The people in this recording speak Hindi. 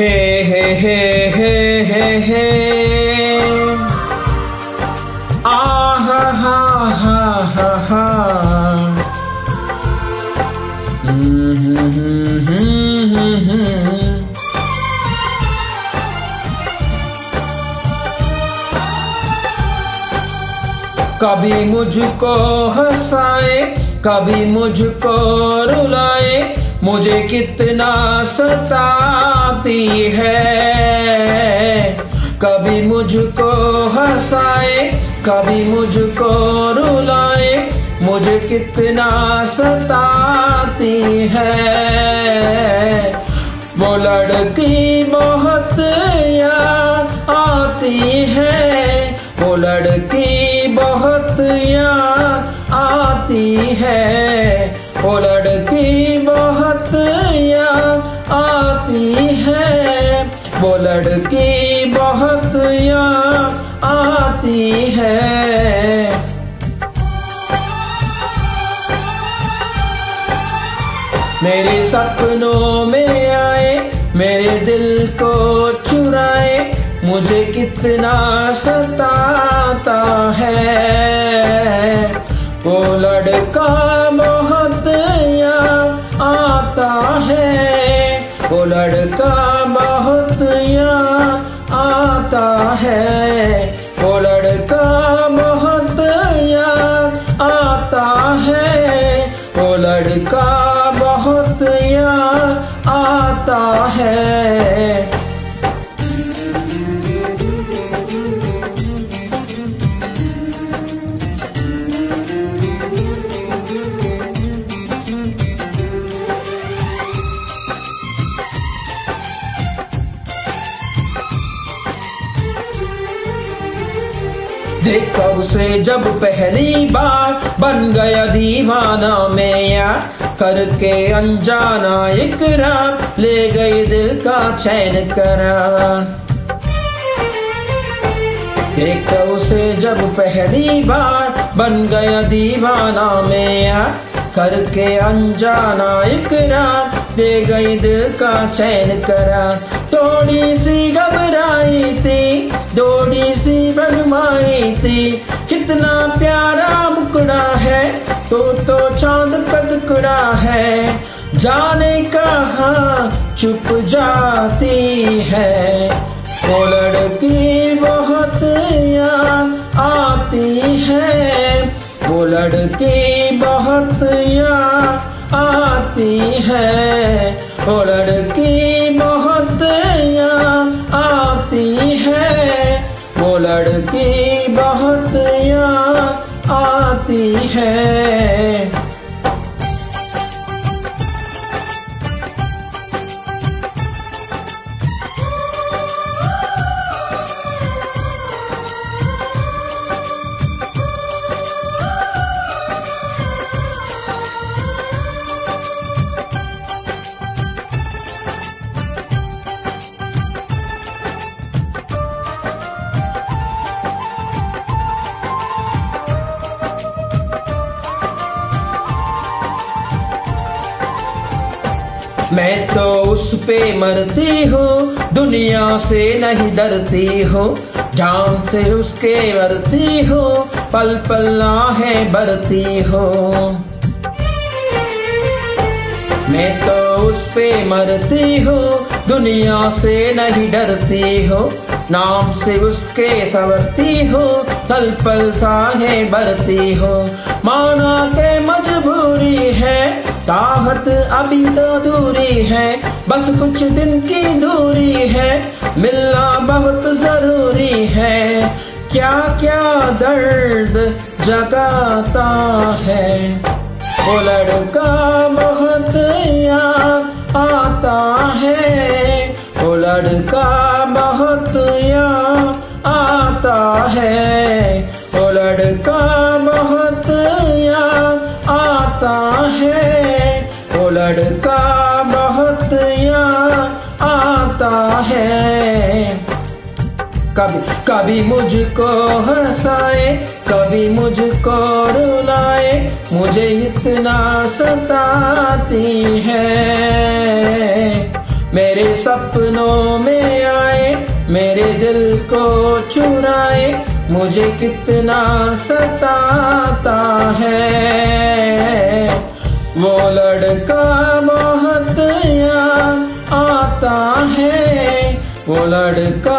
हे हे हे हे हे हे आ, हा हा हा हा हा। कभी मुझको हंसाए, कभी मुझको रुलाए मुझे कितना सताती है। कभी मुझको हंसाए, कभी मुझको रुलाए, मुझे कितना सताती है। वो लड़की बहुत याद आती है, वो लड़की बहुत याद आती है। है। मेरे सपनों में आए, मेरे दिल को चुराए, मुझे कितना सताता है। वो लड़का बहुत याद आता है, वो लड़का बहुत याद आता है। बहुत याद आता है। देखा उसे जब पहली बार बन गया दीवाना मैं यार, करके अनजाना इकरार ले गई दिल का चैन करार। देखा उसे जब पहली बार बन गया दीवाना मैं यार, करके अनजाना इकरार दे गई दिल का चैन करा थोड़ी सी घबराई थी बनवाई थी। कितना प्यारा मुकड़ा है तो तो चाँद का टुकड़ा है। जाने कहा चुप जाती है। वो लड़की बहुत याद आती है। वो लड़की बहुत याद आती है। वो लड़की मैं तो उस पे मरती हूँ, दुनिया से नहीं डरती हूँ, जान से उसके मरती हूँ, पल पल है बरती हूँ। मैं तो उस पे मरती हूँ, दुनिया से नहीं डरती हो, नाम से उसके सवरती हूँ, पल पल साहे बरती हूँ, माना ताहत अभी तो दूरी है, बस कुछ दिन की दूरी है, मिलना बहुत ज़रूरी है। क्या क्या दर्द जगाता है? वो लड़का बहुत याद आता है, वो लड़का बहुत याद आता है, वो लड़का कभी कभी मुझको हंसाए, कभी मुझको रुलाए, मुझे इतना सताती है। मेरे सपनों में आए, मेरे दिल को चुराए, मुझे कितना सताता है। वो लड़का बहुत आता है, वो लड़का